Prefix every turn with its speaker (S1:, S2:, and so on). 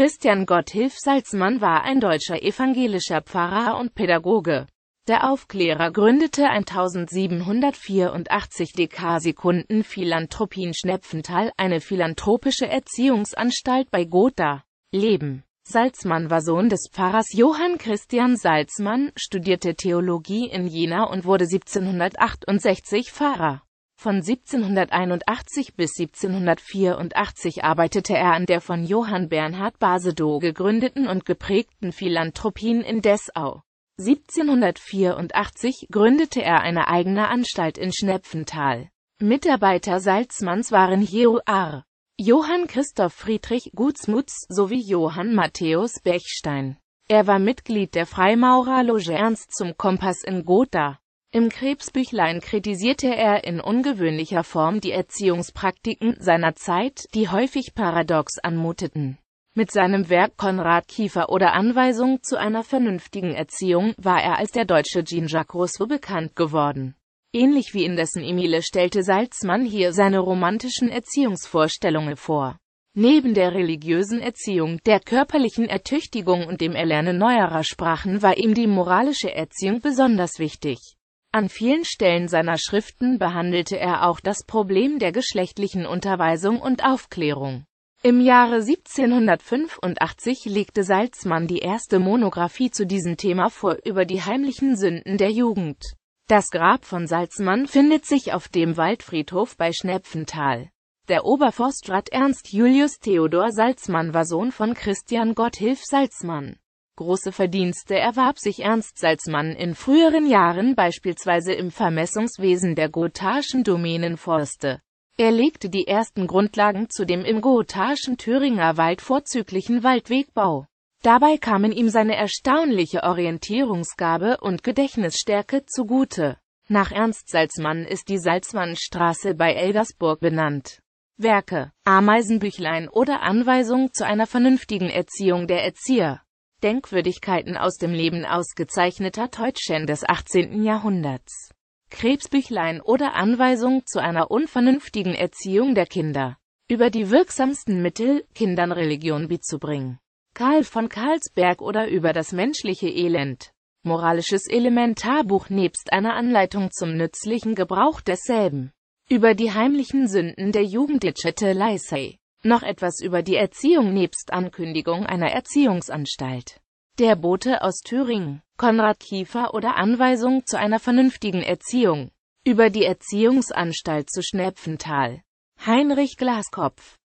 S1: Christian Gotthilf Salzmann war ein deutscher evangelischer Pfarrer und Pädagoge. Der Aufklärer gründete 1784 Dekasekunden Philanthropien Schnepfenthal, eine philanthropische Erziehungsanstalt bei Gotha. Leben Salzmann war Sohn des Pfarrers Johann Christian Salzmann, studierte Theologie in Jena und wurde 1768 Pfarrer. Von 1781 bis 1784 arbeitete er an der von Johann Bernhard Basedow gegründeten und geprägten Philanthropien in Dessau. 1784 gründete er eine eigene Anstalt in Schnepfenthal. Mitarbeiter Salzmanns waren J.O.R. Johann Christoph Friedrich Gutsmutz sowie Johann Matthäus Bechstein. Er war Mitglied der Freimaurerloge Ernst zum Kompass in Gotha. Im Krebsbüchlein kritisierte er in ungewöhnlicher Form die Erziehungspraktiken seiner Zeit, die häufig paradox anmuteten. Mit seinem Werk Konrad Kiefer oder Anweisung zu einer vernünftigen Erziehung war er als der deutsche Jean-Jacques Rousseau bekannt geworden. Ähnlich wie in dessen Emile stellte Salzmann hier seine romantischen Erziehungsvorstellungen vor. Neben der religiösen Erziehung, der körperlichen Ertüchtigung und dem Erlernen neuerer Sprachen war ihm die moralische Erziehung besonders wichtig. An vielen Stellen seiner Schriften behandelte er auch das Problem der geschlechtlichen Unterweisung und Aufklärung. Im Jahre 1785 legte Salzmann die erste Monographie zu diesem Thema vor über die heimlichen Sünden der Jugend. Das Grab von Salzmann findet sich auf dem Waldfriedhof bei Schnepfenthal. Der Oberforstrat Ernst Julius Theodor Salzmann war Sohn von Christian Gotthilf Salzmann. Große Verdienste erwarb sich Ernst Salzmann in früheren Jahren beispielsweise im Vermessungswesen der gothaischen Domänenforste. Er legte die ersten Grundlagen zu dem im gothaischen Thüringer Wald vorzüglichen Waldwegbau. Dabei kamen ihm seine erstaunliche Orientierungsgabe und Gedächtnisstärke zugute. Nach Ernst Salzmann ist die Salzmannstraße bei Elgersburg benannt. Werke, Ameisenbüchlein oder Anweisung zu einer vernünftigen Erziehung der Erzieher. Denkwürdigkeiten aus dem Leben ausgezeichneter Teutschen des 18. Jahrhunderts. Krebsbüchlein oder Anweisung zu einer unvernünftigen Erziehung der Kinder. Über die wirksamsten Mittel, Kindern Religion beizubringen. Karl von Karlsberg oder über das menschliche Elend. Moralisches Elementarbuch nebst einer Anleitung zum nützlichen Gebrauch desselben. Über die heimlichen Sünden der Jugenddichete Leisei. Noch etwas über die Erziehung nebst Ankündigung einer Erziehungsanstalt. Der Bote aus Thüringen, Konrad Kiefer oder Anweisung zu einer vernünftigen Erziehung. Über die Erziehungsanstalt zu Schnepfenthal. Heinrich Glaskopf